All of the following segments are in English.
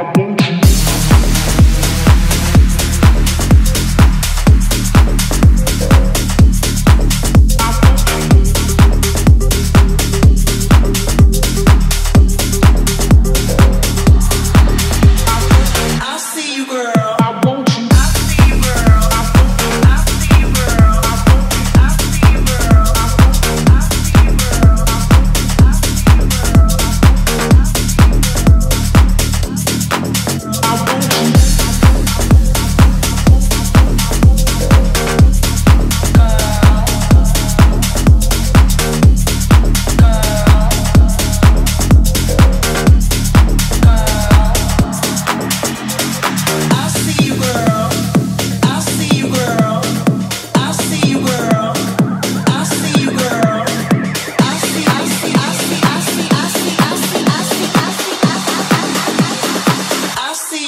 I think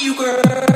you, girl.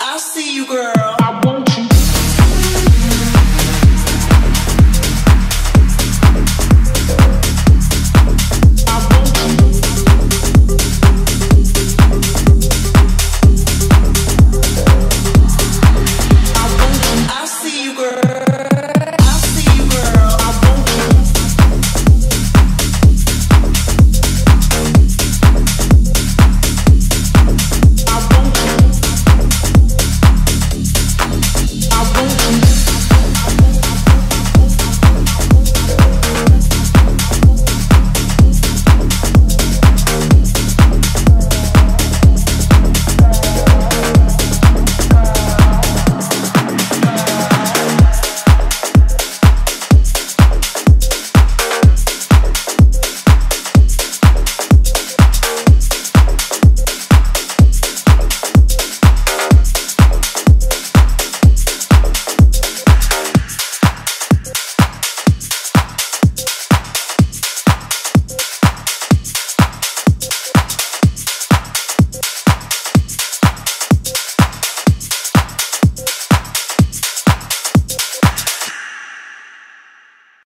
I see you, girl. I want you.